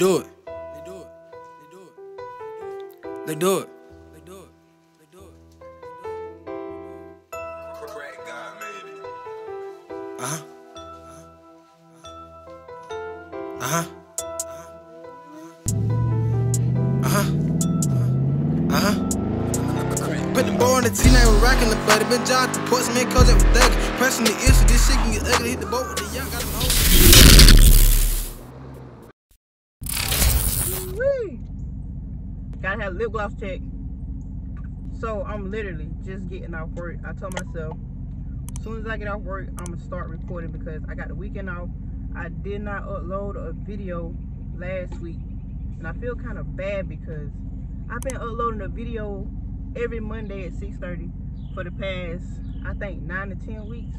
do it. They do it. They do it. They do it. They do it. They do it. Crack God made it. Uh huh. Uh huh. Uh huh. Uh huh. Put the ball on the T9 with rockin' the buddy. Been jogged the ports, man, cause it was thuggin'. Pressing the issue, this shit can get ugly. Hit the boat with the young, got them hoes. Gotta have lip gloss check. So I'm literally just getting off work. I told myself, as soon as I get off work, I'm gonna start recording because I got the weekend off. I did not upload a video last week, and I feel kind of bad because I've been uploading a video every Monday at 6:30 for the past, I think, nine to ten weeks.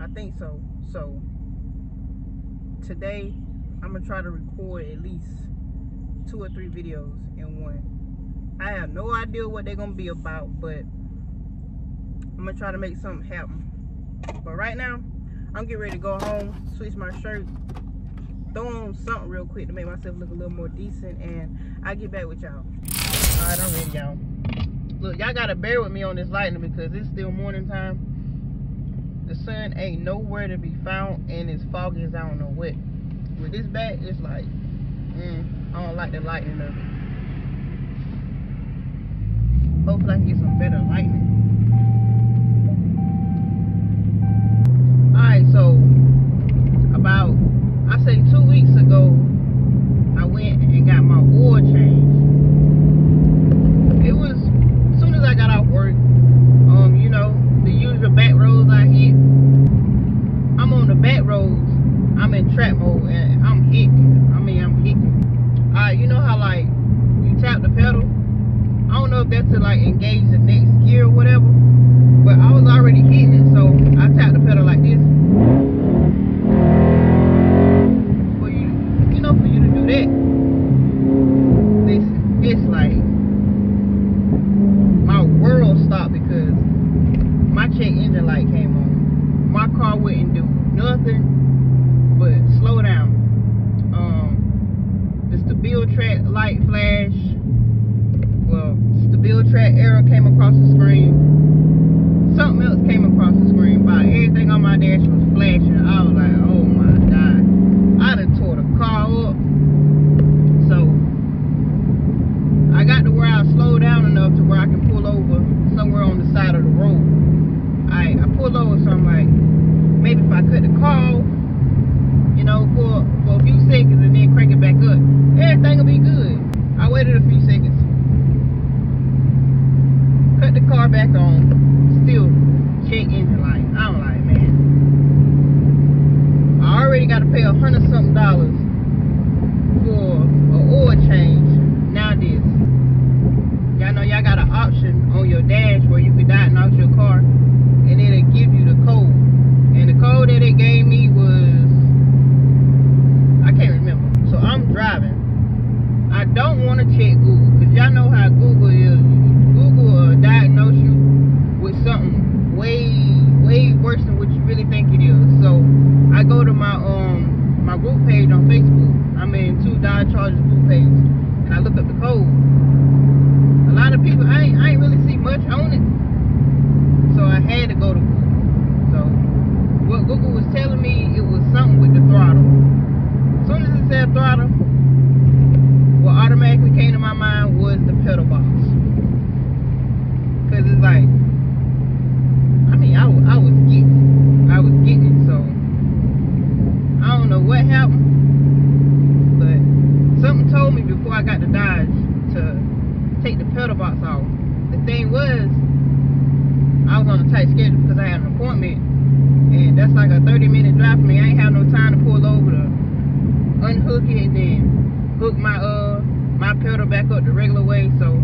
I think so. So today, I'm gonna try to record at least two or three videos in one. I have no idea what they're gonna be about, but I'm gonna try to make something happen. But right now, I'm getting ready to go home, switch my shirt, throw on something real quick to make myself look a little more decent, and I get back with y'all. Alright, I'm ready, y'all. Look, y'all gotta bear with me on this lightning because it's still morning time. The sun ain't nowhere to be found, and it's foggy as I don't know what. With this back, it's like, mm, I don't like the lightning of it. Hopefully I can get some better lightning. Alright, so about I say two weeks ago I went and got my oil changed. It was as soon as I got off work, um, you know, the usual back roads I hit. I'm on the back roads. I'm in track mode and I'm hitting. I mean I'm hitting. Alright, you know how like you tap the pedal? I don't know if that's to like engage the next gear or whatever. But I was already hitting it, so I tapped the pedal like this. For you you know for you to do that. This it's like my world stopped because my check engine light came on. My car wouldn't do nothing but slow down. Um the stability track light flash well, the bill track error came across the screen. Something else came across the screen. About everything on my dash was flashing. I was like, oh my god. I done tore the car up. So, I got to where I slowed down enough to where I can pull over somewhere on the side of the road. I, I pulled over, so I'm like, maybe if I cut the car off, you know, for, for a few seconds and then crank it back up, everything will be good. I waited a few seconds cut the car back on, still check engine light. I'm like, man, I already got to pay a hundred something dollars for an oil change. Now this, y'all got an option on your dash where you can diagnose your car, and it'll give you the code. And the code that it gave me was, I can't remember. So I'm driving. I don't want to check Google because y'all know how Google is. Google will diagnose you with something way, way worse than what you really think it is. So I go to my um my group page on Facebook. I'm in two Dodge Chargers group page, and I look up the code. A lot of people, I ain't, I ain't really see much on it, so I had to go to Google. So what Google was telling me, it was something with the throttle. As soon as it said throttle, what automatically came to my mind was the pedal box. Cause it's like, I mean, I, wa- I was getting, I was getting it. So I don't know what happened, but something told me before I got the Dodge to take the pedal box off. The thing was, I was on a tight schedule because I had an appointment, and that's like a 30 minute drive for me. I ain't have no time to pull over to unhook it and then hook my uh my pedal back up the regular way. So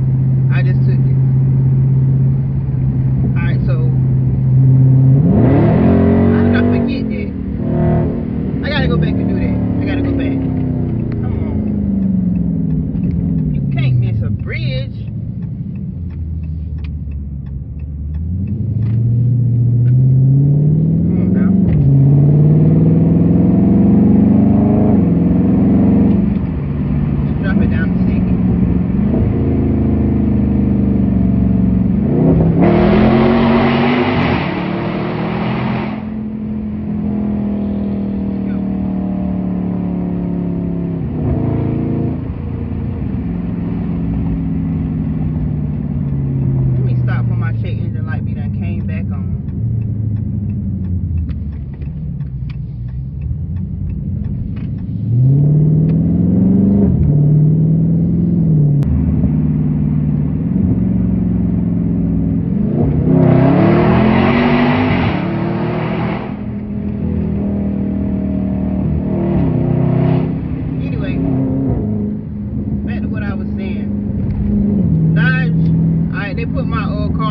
I just took it. Alright, so how did I forget that? I gotta go back and do that. I gotta go back. Come on. You can't miss a bridge. Come on now.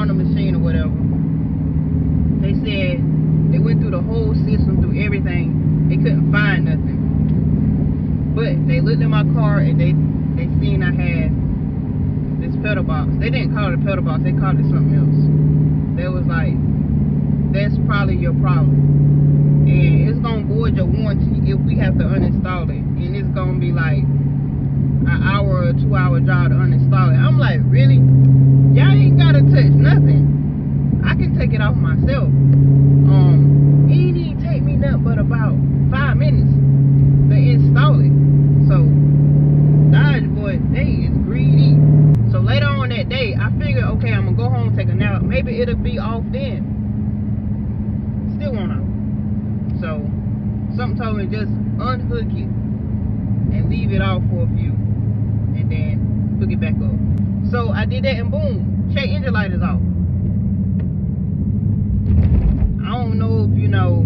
found the machine or whatever. They said they went through the whole system, through everything. They couldn't find nothing. But they looked at my car and they they seen I had this pedal box. They didn't call it a pedal box. They called it something else. They was like, that's probably your problem. And it's gonna void your warranty if we have to uninstall it. And it's gonna be like an hour or two hour job to uninstall it. I'm like, really? Y'all ain't gotta touch nothing. I can take it off myself. Um, me nothing but about five minutes to install it. So, Dodge boy, they is greedy. So later on that day, I figured, okay, I'm gonna go home, take a nap. Maybe it'll be off then. Still won't. So, something told me just unhook it and leave it off for a few and then hook it back up. So I did that and boom, check engine light is off. I don't know if you know,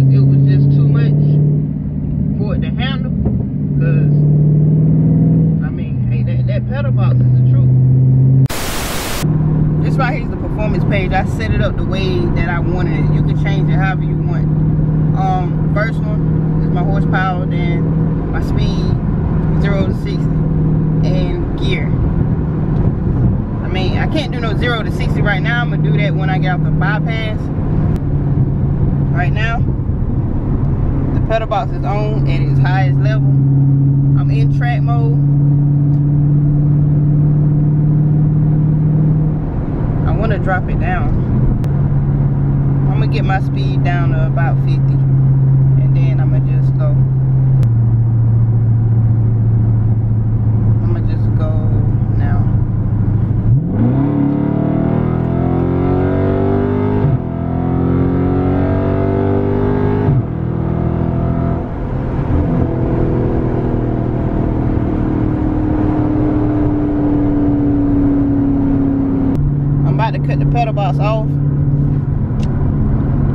I just, it was just too much for it to handle. Cause, I mean, hey, that, that pedal box is the truth. This right here is the performance page. I set it up the way that I wanted it. You can change it however you want. Um, first one is my horsepower, then my speed, zero to 60, and gear. I mean, I can't do no zero to 60 right now. I'm gonna do that when I get off the bypass. Right now, pedal box is on at its highest level. I'm in track mode. I wanna drop it down. I'm gonna get my speed down to about 50 and then I'm gonna just go. I'm gonna just go now. To cut the pedal box off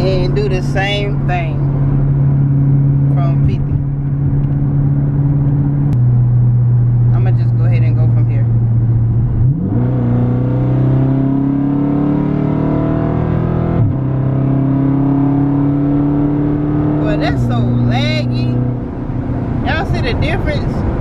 and do the same thing from 50. I'm gonna just go ahead and go from here. Well, that's so laggy. Y'all see the difference?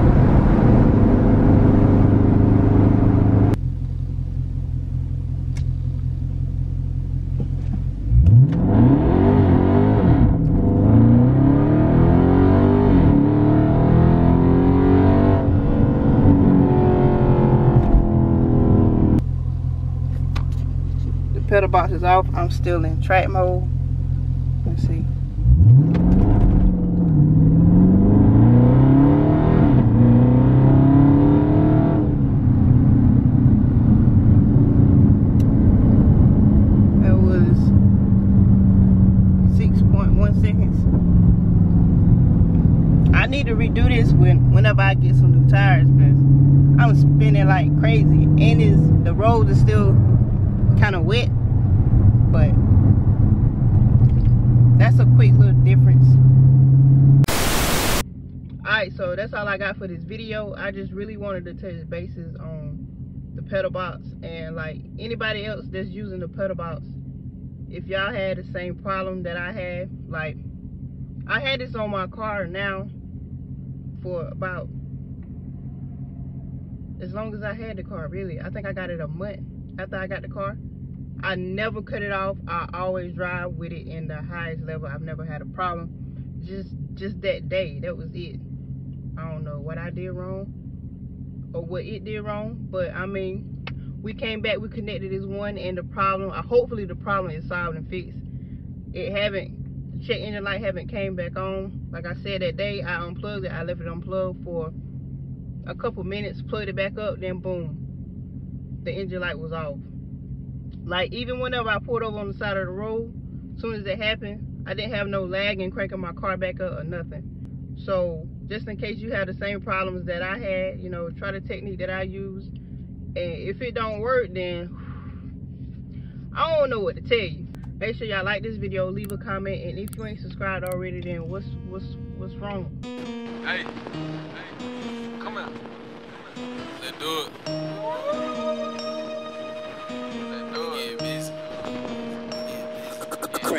Pedal box is off. I'm still in track mode. Let's see. That was 6.1 seconds. I need to redo this when whenever I get some new tires I'm spinning like crazy and is the road is still kind of wet but that's a quick little difference. All right so that's all i got for this video. I just really wanted to touch bases on the pedal box and like anybody else that's using the pedal box if y'all had the same problem that i had like i had this on my car now for about as long as i had the car really. I think i got it a month after i got the car I never cut it off. I always drive with it in the highest level. I've never had a problem. Just just that day, that was it. I don't know what I did wrong or what it did wrong, but I mean, we came back, we connected this one, and the problem, uh, hopefully the problem is solved and fixed. It haven't, the check engine light haven't came back on. Like I said that day, I unplugged it. I left it unplugged for a couple minutes, plugged it back up, then boom, the engine light was off. Like even whenever I pulled over on the side of the road, as soon as it happened, I didn't have no lag in cranking my car back up or nothing. So just in case you have the same problems that I had, you know, try the technique that I use. And if it don't work, then I don't know what to tell you. Make sure y'all like this video, leave a comment, and if you ain't subscribed already, then what's what's what's wrong? Hey, hey, come on. Let's do it.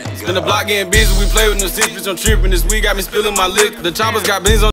Spin the block getting busy, we play with no bitch, I'm tripping. This week got me spilling my liquor. The choppers got bins on